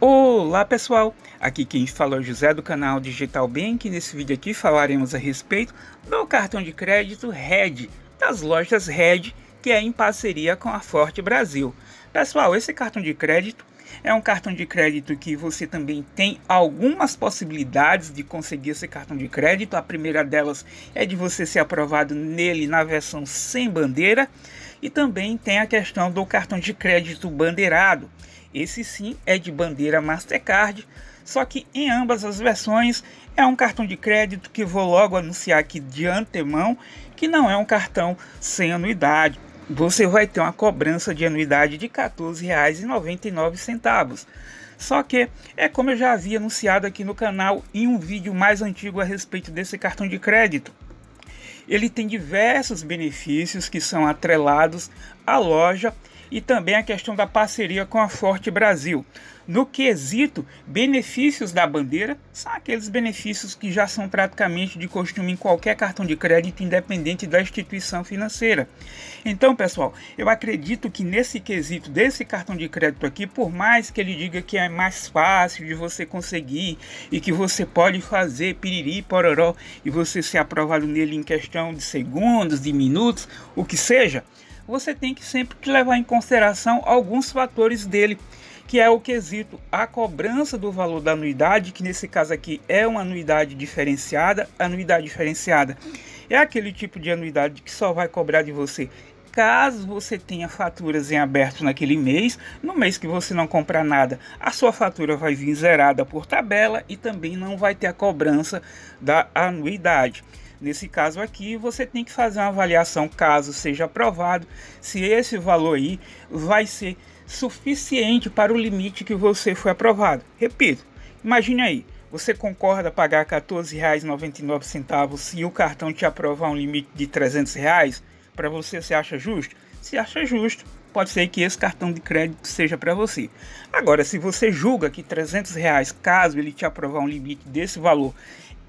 Olá pessoal, aqui quem fala é o José do canal Digital Bank. Nesse vídeo aqui falaremos a respeito do cartão de crédito Red, das lojas Red, que é em parceria com a Forte Brasil. Pessoal, esse cartão de crédito é um cartão de crédito que você também tem algumas possibilidades de conseguir esse cartão de crédito. A primeira delas é de você ser aprovado nele na versão sem bandeira. E também tem a questão do cartão de crédito bandeirado. Esse sim é de bandeira Mastercard, só que em ambas as versões é um cartão de crédito que vou logo anunciar aqui de antemão que não é um cartão sem anuidade. Você vai ter uma cobrança de anuidade de R$ 14,99. Só que é como eu já havia anunciado aqui no canal em um vídeo mais antigo a respeito desse cartão de crédito. Ele tem diversos benefícios que são atrelados à loja e também a questão da parceria com a Forte Brasil. No quesito benefícios da bandeira, são aqueles benefícios que já são praticamente de costume em qualquer cartão de crédito, independente da instituição financeira. Então, pessoal, eu acredito que nesse quesito desse cartão de crédito aqui, por mais que ele diga que é mais fácil de você conseguir e que você pode fazer piriri, pororó e você ser aprovado nele em questão de segundos, de minutos, o que seja, você tem que sempre levar em consideração alguns fatores dele, que é o quesito a cobrança do valor da anuidade, que nesse caso aqui é uma anuidade diferenciada. Anuidade diferenciada é aquele tipo de anuidade que só vai cobrar de você caso você tenha faturas em aberto naquele mês, no mês que você não comprar nada, a sua fatura vai vir zerada por tabela e também não vai ter a cobrança da anuidade. Nesse caso aqui, você tem que fazer uma avaliação, caso seja aprovado, se esse valor aí vai ser suficiente para o limite que você foi aprovado. Repito, imagine aí, você concorda pagar R$ 14,99 se o cartão te aprovar um limite de 300 reais? Para você, você acha justo? Se acha justo, pode ser que esse cartão de crédito seja para você. Agora, se você julga que 300 reais, caso ele te aprovar um limite desse valor,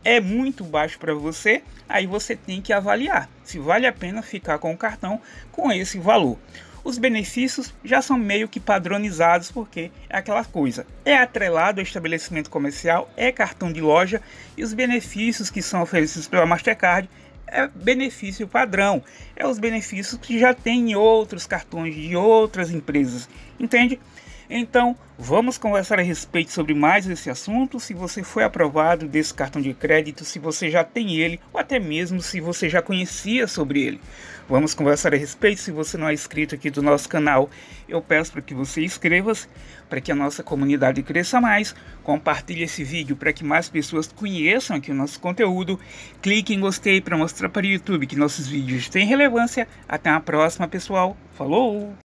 é muito baixo para você, aí você tem que avaliar se vale a pena ficar com o cartão com esse valor. Os benefícios já são meio que padronizados porque é aquela coisa, é atrelado ao estabelecimento comercial, é cartão de loja e os benefícios que são oferecidos pela Mastercard é benefício padrão, é os benefícios que já tem em outros cartões de outras empresas, entende? Então, vamos conversar a respeito sobre mais esse assunto. Se você foi aprovado desse cartão de crédito, se você já tem ele, ou até mesmo se você já conhecia sobre ele. Vamos conversar a respeito. Se você não é inscrito aqui do nosso canal, eu peço para que você inscreva-se, para que a nossa comunidade cresça mais. Compartilhe esse vídeo para que mais pessoas conheçam aqui o nosso conteúdo. Clique em gostei para mostrar para o YouTube que nossos vídeos têm relevância. Até a próxima, pessoal. Falou!